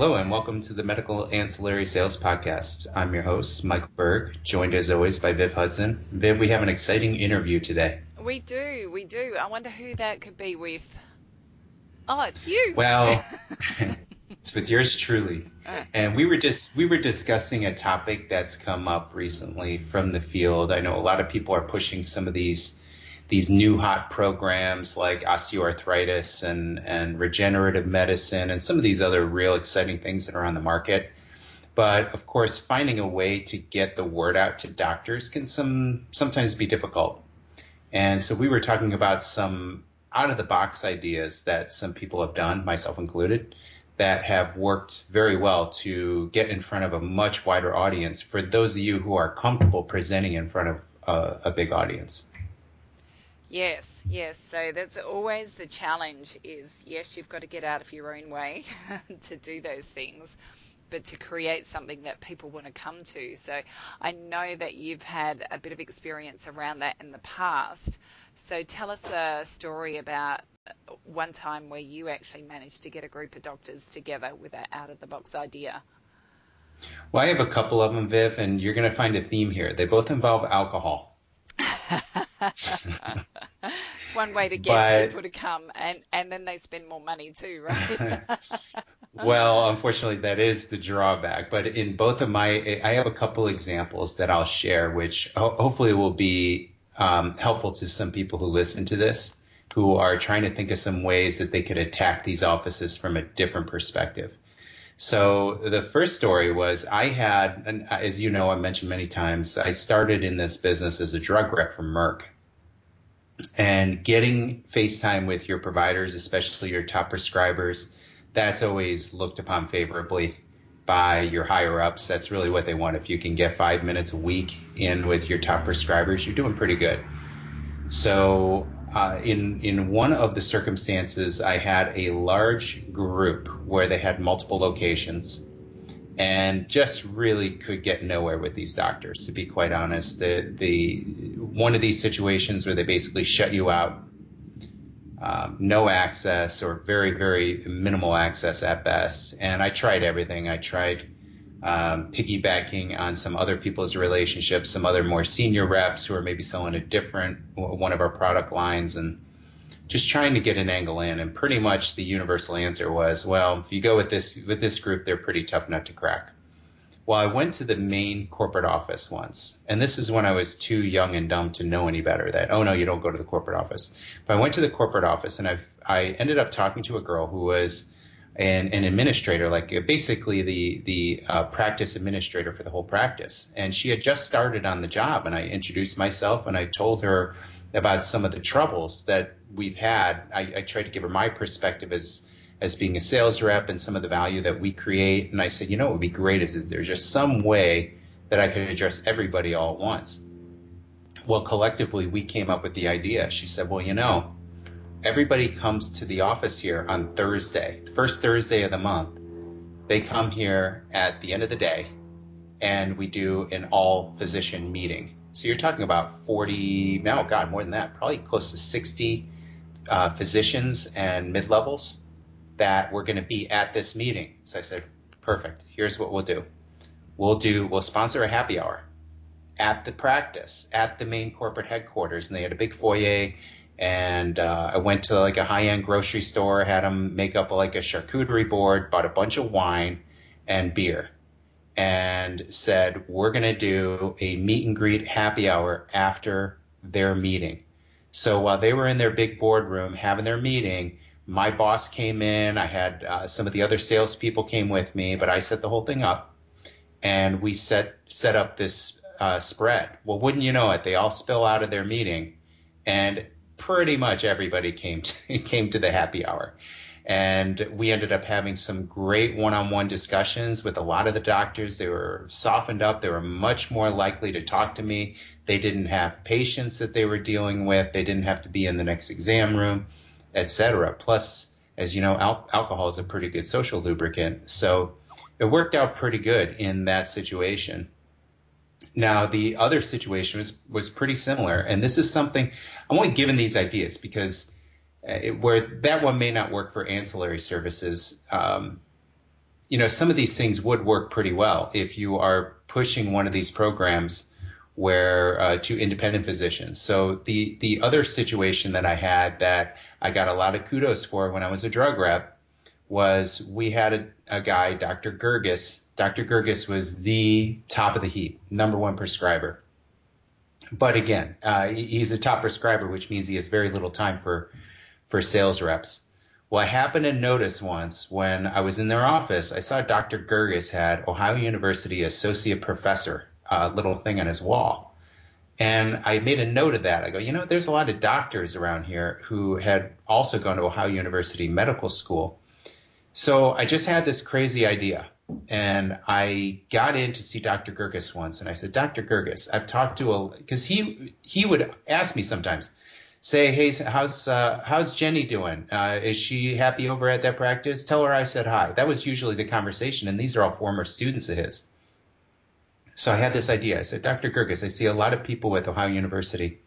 Hello, and welcome to the Medical Ancillary Sales Podcast. I'm your host, Michael Berg, joined as always by Viv Hudson. Viv, we have an exciting interview today. We do, we do. I wonder who that could be with. Oh, it's you. Well, it's with yours truly. Uh. And we were just we were discussing a topic that's come up recently from the field. I know a lot of people are pushing some of these these new hot programs like osteoarthritis and, and regenerative medicine and some of these other real exciting things that are on the market. But of course, finding a way to get the word out to doctors can some sometimes be difficult. And so we were talking about some out of the box ideas that some people have done, myself included, that have worked very well to get in front of a much wider audience for those of you who are comfortable presenting in front of a, a big audience. Yes, yes. So that's always the challenge is yes, you've got to get out of your own way to do those things, but to create something that people want to come to. So I know that you've had a bit of experience around that in the past. So tell us a story about one time where you actually managed to get a group of doctors together with that out of the box idea. Well, I have a couple of them, Viv, and you're going to find a theme here. They both involve alcohol. It's one way to get but, people to come, and and then they spend more money too, right? well, unfortunately, that is the drawback. But in both of my, I have a couple examples that I'll share, which hopefully will be um, helpful to some people who listen to this, who are trying to think of some ways that they could attack these offices from a different perspective. So the first story was I had, and as you know, I mentioned many times, I started in this business as a drug rep for Merck. And getting FaceTime with your providers, especially your top prescribers, that's always looked upon favorably by your higher ups. That's really what they want. If you can get five minutes a week in with your top prescribers, you're doing pretty good. So uh, in in one of the circumstances, I had a large group where they had multiple locations, and just really could get nowhere with these doctors. To be quite honest, the the one of these situations where they basically shut you out, um, no access or very very minimal access at best. And I tried everything. I tried um, piggybacking on some other people's relationships, some other more senior reps who are maybe selling a different one of our product lines, and just trying to get an angle in. And pretty much the universal answer was, well, if you go with this with this group, they're pretty tough nut to crack. Well, I went to the main corporate office once, and this is when I was too young and dumb to know any better. That oh no, you don't go to the corporate office. But I went to the corporate office, and I I ended up talking to a girl who was an, an administrator, like basically the the uh, practice administrator for the whole practice. And she had just started on the job, and I introduced myself and I told her about some of the troubles that we've had. I, I tried to give her my perspective as as being a sales rep and some of the value that we create. And I said, you know, what would be great is if there's just some way that I could address everybody all at once. Well, collectively, we came up with the idea. She said, well, you know, everybody comes to the office here on Thursday, first Thursday of the month. They come here at the end of the day and we do an all physician meeting. So you're talking about 40, no, God, more than that, probably close to 60 uh, physicians and mid levels that we're going to be at this meeting. So I said, perfect. Here's what we'll do. We'll do, we'll sponsor a happy hour at the practice, at the main corporate headquarters. And they had a big foyer and uh, I went to like a high end grocery store, had them make up like a charcuterie board, bought a bunch of wine and beer, and said we're gonna do a meet and greet happy hour after their meeting. So while they were in their big boardroom having their meeting, my boss came in. I had uh, some of the other salespeople came with me, but I set the whole thing up, and we set set up this uh, spread. Well, wouldn't you know it? They all spill out of their meeting, and pretty much everybody came to, came to the happy hour. And we ended up having some great one-on-one discussions with a lot of the doctors. They were softened up. They were much more likely to talk to me. They didn't have patients that they were dealing with. They didn't have to be in the next exam room, etc. Plus, as you know, al- alcohol is a pretty good social lubricant. So it worked out pretty good in that situation. Now, the other situation was, was pretty similar, and this is something I'm only giving these ideas because uh, it, where that one may not work for ancillary services, um, you know, some of these things would work pretty well if you are pushing one of these programs where uh, to independent physicians. So the the other situation that I had that I got a lot of kudos for when I was a drug rep was we had a, a guy, Dr. Gerges. Dr. Gerges was the top of the heap, number one prescriber. But again, uh, he's a top prescriber, which means he has very little time for for sales reps. Well, I happened to notice once when I was in their office, I saw Dr. Gerges had Ohio University Associate Professor, a uh, little thing on his wall. And I made a note of that. I go, you know, there's a lot of doctors around here who had also gone to Ohio University Medical School. So I just had this crazy idea. And I got in to see Dr. Gerges once, and I said, Dr. Gerges, I've talked to a, because he he would ask me sometimes, say, hey, how's uh, how's Jenny doing? Uh, is she happy over at that practice? Tell her I said hi. That was usually the conversation, and these are all former students of his. So I had this idea. I said, Dr. Gerges, I see a lot of people with Ohio University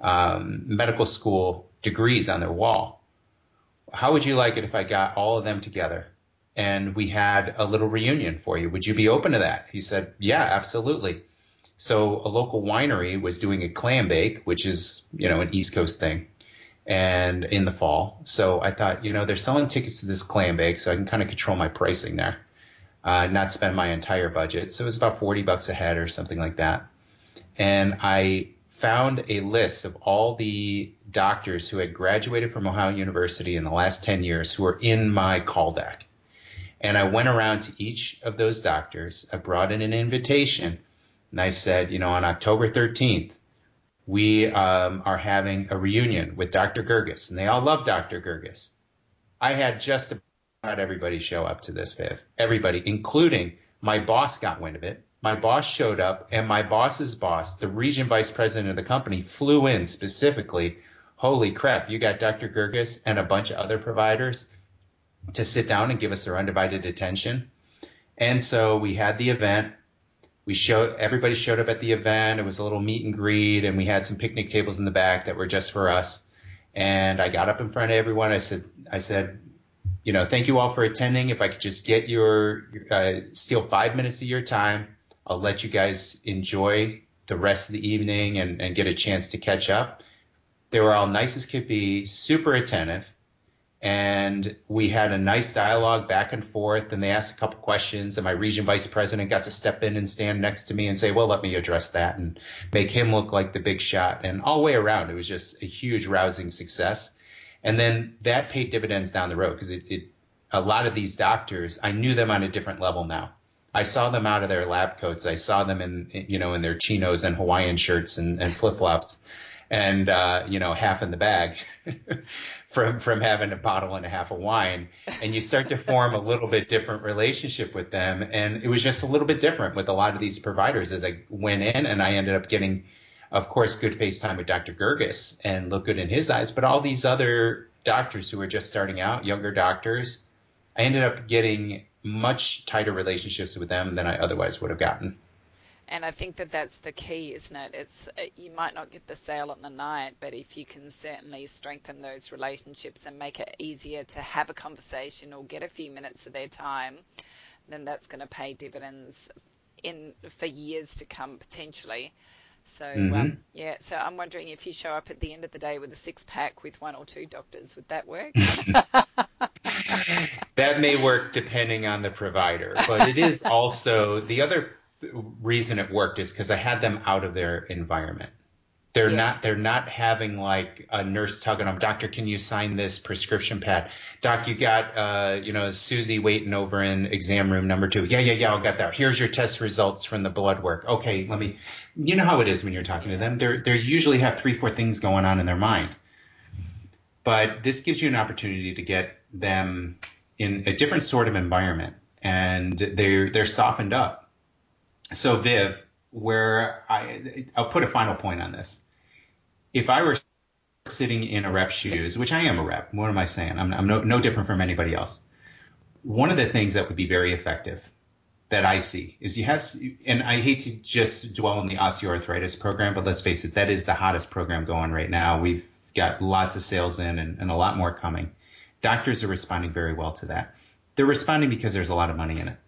um, medical school degrees on their wall. How would you like it if I got all of them together and we had a little reunion for you? Would you be open to that? He said, Yeah, absolutely. So a local winery was doing a clam bake, which is, you know, an East Coast thing, and in the fall. So I thought, you know, they're selling tickets to this clam bake, so I can kind of control my pricing there, uh, not spend my entire budget. So it was about 40 bucks a head or something like that. And I found a list of all the doctors who had graduated from Ohio University in the last 10 years who were in my call deck. And I went around to each of those doctors. I brought in an invitation and I said, you know, on October 13th, we um, are having a reunion with Dr. Gerges, and they all love Dr. Gerges. I had just about everybody show up to this, Viv. Everybody, including my boss, got wind of it. My boss showed up, and my boss's boss, the region vice president of the company, flew in specifically. Holy crap, you got Dr. Gerges and a bunch of other providers to sit down and give us their undivided attention. And so we had the event we showed everybody showed up at the event. It was a little meet and greet, and we had some picnic tables in the back that were just for us. And I got up in front of everyone. I said, I said, you know, thank you all for attending. If I could just get your uh, steal five minutes of your time, I'll let you guys enjoy the rest of the evening and, and get a chance to catch up. They were all nice as could be, super attentive and we had a nice dialogue back and forth and they asked a couple questions and my region vice president got to step in and stand next to me and say well let me address that and make him look like the big shot. And all the way around it was just a huge rousing success. And then that paid dividends down the road because it, it a lot of these doctors i knew them on a different level now I saw them out of their lab coats. I saw them in, you know, in their chinos and Hawaiian shirts and, and flip flops and, uh, you know, half in the bag. from from having a bottle and a half of wine and you start to form a little bit different relationship with them and it was just a little bit different with a lot of these providers as I went in and I ended up getting of course good face time with Dr. Gerges and look good in his eyes but all these other doctors who were just starting out younger doctors I ended up getting much tighter relationships with them than I otherwise would have gotten and I think that that's the key, isn't it? It's uh, you might not get the sale on the night, but if you can certainly strengthen those relationships and make it easier to have a conversation or get a few minutes of their time, then that's going to pay dividends in for years to come potentially. So mm-hmm. um, yeah, so I'm wondering if you show up at the end of the day with a six pack with one or two doctors, would that work? may work depending on the provider, but it is also the other reason it worked is because I had them out of their environment. They're yes. not they're not having like a nurse tugging them. Doctor, can you sign this prescription pad? Doc, you got uh, you know Susie waiting over in exam room number two. Yeah, yeah, yeah, I'll get that. Here's your test results from the blood work. Okay, let me. You know how it is when you're talking to them. They're they usually have three four things going on in their mind. But this gives you an opportunity to get them in a different sort of environment, and they're they're softened up so Viv, where I I'll put a final point on this. If I were sitting in a rep shoes, which I am a rep, what am I saying? I'm, I'm no, no different from anybody else. One of the things that would be very effective that I see is you have, and I hate to just dwell on the osteoarthritis program, but let's face it, that is the hottest program going right now. We've got lots of sales in and, and a lot more coming. Doctors are responding very well to that. They're responding because there's a lot of money in it.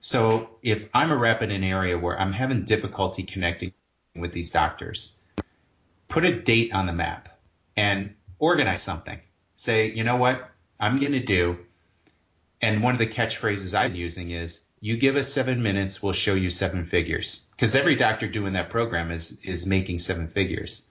So if I'm a rep in an area where I'm having difficulty connecting with these doctors, put a date on the map and organize something. Say, you know what I'm going to do, and one of the catchphrases I'm using is, "You give us seven minutes, we'll show you seven figures." Because every doctor doing that program is is making seven figures.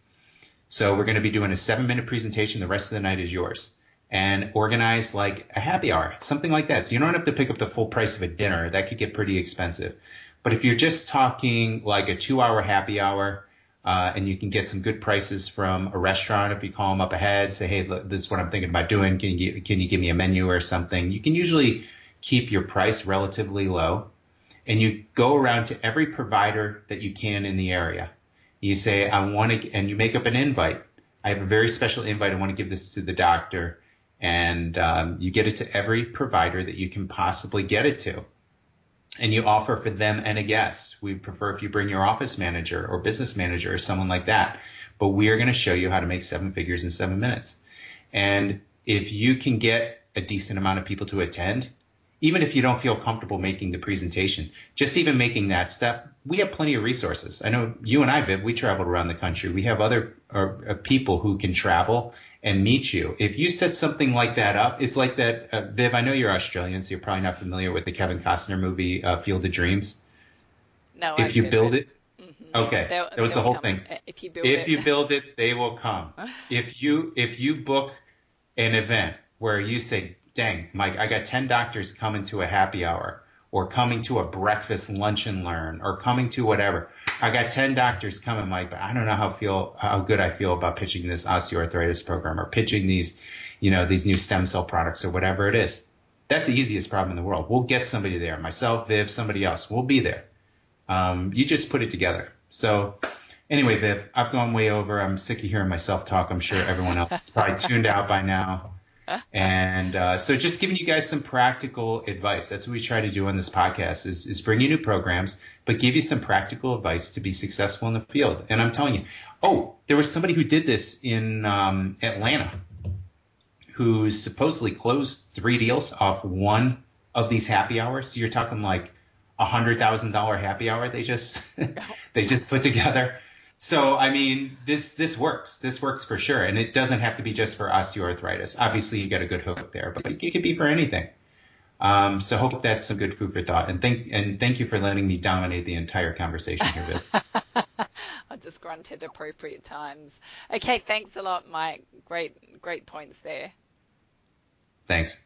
So we're going to be doing a seven minute presentation. The rest of the night is yours. And organize like a happy hour, something like that. So you don't have to pick up the full price of a dinner. That could get pretty expensive. But if you're just talking like a two hour happy hour, uh, and you can get some good prices from a restaurant if you call them up ahead, say, hey, look, this is what I'm thinking about doing. Can you can you give me a menu or something? You can usually keep your price relatively low, and you go around to every provider that you can in the area. You say, I want to, and you make up an invite. I have a very special invite. I want to give this to the doctor, and um, you get it to every provider that you can possibly get it to and you offer for them and a guest. We prefer if you bring your office manager or business manager or someone like that. But we are going to show you how to make seven figures in seven minutes. And if you can get a decent amount of people to attend, even if you don't feel comfortable making the presentation, just even making that step, we have plenty of resources. I know you and I, Viv, we traveled around the country. We have other uh, uh people who can travel and meet you. If you set something like that up, it's like that. Uh, Viv, I know you're Australian, so you're probably not familiar with the Kevin Costner movie uh, Field of Dreams. No. If I've you build it, mm-hmm. okay, they'll, that was the whole come. thing. If you build if it. you build it, they will come. if you if you book an event where you say, "Dang, Mike, I got ten doctors coming to a happy hour." Or coming to a breakfast lunch and learn, or coming to whatever I got 10 doctors coming, Mike, but I don't know how feel, how good I feel about pitching this osteoarthritis program or pitching these, you know, these new stem cell products or whatever it is. That's the easiest problem in the world. We'll get somebody there. Myself, Viv, somebody else. We'll be there. Um, you just put it together. So anyway, Viv, I've gone way over. I'm sick of hearing myself talk. I'm sure everyone else is probably tuned out by now and uh, so just giving you guys some practical advice. That's what we try to do on this podcast is, is bring you new programs, but give you some practical advice to be successful in the field. And I'm telling you, oh, there was somebody who did this in um, Atlanta who supposedly closed three deals off one of these happy hours. So you're talking like a hundred thousand dollar happy hour they just they just put together. So I mean, this this works. This works for sure, and it doesn't have to be just for osteoarthritis. Obviously, you get a good hook there, but it could be for anything. Um, so hope that's some good food for thought. And thank and thank you for letting me dominate the entire conversation here, Viv. I just grunted appropriate times. Okay, thanks a lot, Mike. Great great points there. Thanks.